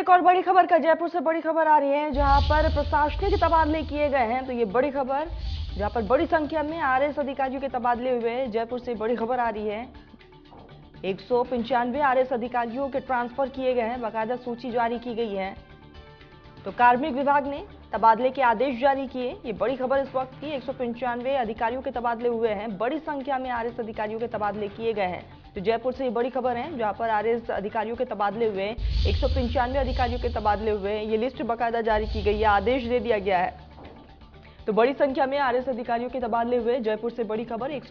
एक और बड़ी खबर का जयपुर से बड़ी खबर आ रही है, जहाँ पर प्रशासनिक तबादले किए गए हैं तो ये बड़ी खबर, जहाँ पर बड़ी संख्या में आरएस अधिकारियों के तबादले हुए जयपुर से बड़ी खबर आ रही है, एक सौ पंचानवे आरएस अधिकारियों के ट्रांसफ़र किए गए हैं, बाकायदा सूची जारी की गई है। तो कार्मिक विभाग ने तबादले के आदेश जारी किए। ये बड़ी खबर इस वक्त की। एक सौ पंचानवे अधिकारियों के तबादले हुए हैं। बड़ी संख्या में आरएस अधिकारियों के तबादले किए गए हैं। तो जयपुर से ये बड़ी खबर है, जहाँ पर आरएस अधिकारियों के तबादले हुए एक सौ पंचानवे अधिकारियों के तबादले हुए ये लिस्ट बाकायदा जारी की गई है। आदेश दे दिया गया है। तो बड़ी संख्या में आरएस अधिकारियों के तबादले हुए। जयपुर से बड़ी खबर, एक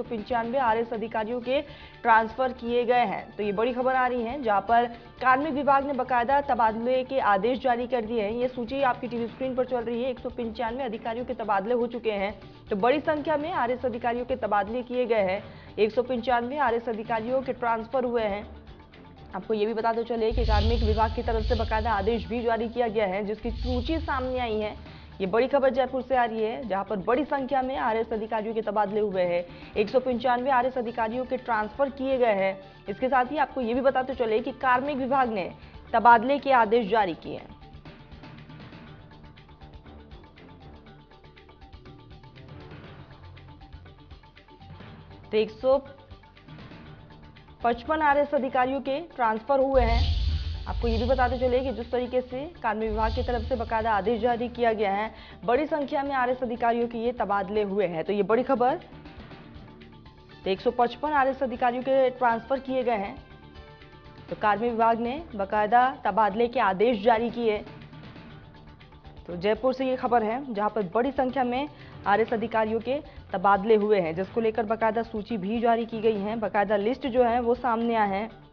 आरएस अधिकारियों के ट्रांसफ़र किए गए हैं। तो ये बड़ी खबर आ रही है, जहाँ पर कार्मिक विभाग ने बकायदा तबादले के आदेश जारी कर दिए हैं। ये सूची आपकी टीवी स्क्रीन पर चल रही है, एक सौ पंचानवे अधिकारियों के तबादले हो चुके हैं। तो बड़ी संख्या में आरएस अधिकारियों के तबादले किए गए हैं। एक सौ अधिकारियों के ट्रांसफ़र हुए हैं। आपको ये भी बताते चले कि कार्मिक विभाग की तरफ़ से बकायदा आदेश भी जारी किया गया है, जिसकी सूची सामने आई है। ये बड़ी खबर जयपुर से आ रही है, जहाँ पर बड़ी संख्या में आरएस अधिकारियों के तबादले हुए हैं। एक सौ आरएस अधिकारियों के ट्रांसफ़र किए गए हैं। इसके साथ ही आपको ये भी बताते चले कि कार्मिक विभाग ने तबादले के आदेश जारी किए हैं। तो एक सौ पचपन आर अधिकारियों के ट्रांसफ़र हुए हैं। आपको ये भी बताते चले कि जिस तरीके से कार्मिक विभाग की तरफ़ से बकायदा आदेश जारी किया गया है, बड़ी संख्या में आरएस अधिकारियों के ये तबादले हुए हैं। तो ये बड़ी खबर तो एक सौ पचपन आरएस अधिकारियों के ट्रांसफ़र किए गए हैं। तो कार्मिक विभाग ने बकायदा तबादले के आदेश जारी किए। तो जयपुर से ये खबर है, जहाँ पर बड़ी संख्या में आरएस अधिकारियों के तबादले हुए हैं, जिसको लेकर बकायदा सूची भी जारी की गई है। बकायदा लिस्ट जो है वो सामने आया है।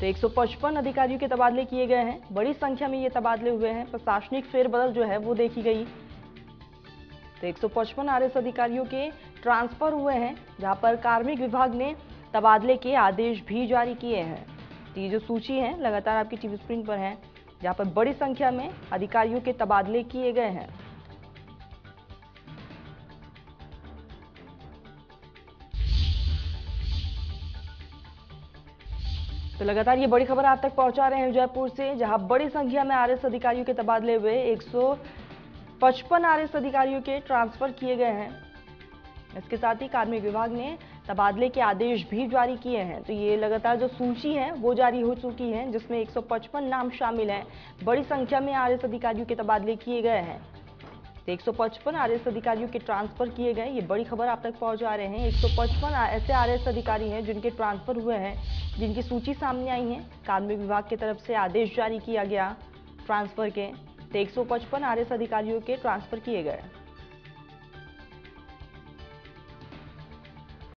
तो 155 अधिकारियों के तबादले किए गए हैं। बड़ी संख्या में ये तबादले हुए हैं। प्रशासनिक फेरबदल जो है वो देखी गई। तो 155 आरएस अधिकारियों के ट्रांसफ़र हुए हैं, जहाँ पर कार्मिक विभाग ने तबादले के आदेश भी जारी किए हैं। तो ये जो सूची है, लगातार आपकी टीवी स्क्रीन पर है, जहाँ पर बड़ी संख्या में अधिकारियों के तबादले किए गए हैं। तो लगातार ये बड़ी खबर आप तक पहुँचा रहे हैं जयपुर से, जहाँ बड़ी संख्या में आरएस अधिकारियों के तबादले हुए। एक सौ पचपन आरएस अधिकारियों के ट्रांसफ़र किए गए हैं। इसके साथ ही कार्मिक विभाग ने तबादले के आदेश भी जारी किए हैं। तो ये लगातार जो सूची है, वो जारी हो चुकी है, जिसमें 155 नाम शामिल हैं। बड़ी संख्या में आरएस अधिकारियों के तबादले किए गए हैं। एक सौ पचपन आर अधिकारियों के ट्रांसफ़र किए गए, ये बड़ी खबर आप तक पहुँचा रहे हैं। एक सौ पचपन ऐसे आरएस अधिकारी हैं जिनके ट्रांसफ़र हुए हैं, जिनकी सूची सामने आई है। कार्मिक विभाग की तरफ़ से आदेश जारी किया गया ट्रांसफ़र के। तो एक सौ पचपन आर अधिकारियों के ट्रांसफ़र किए गए।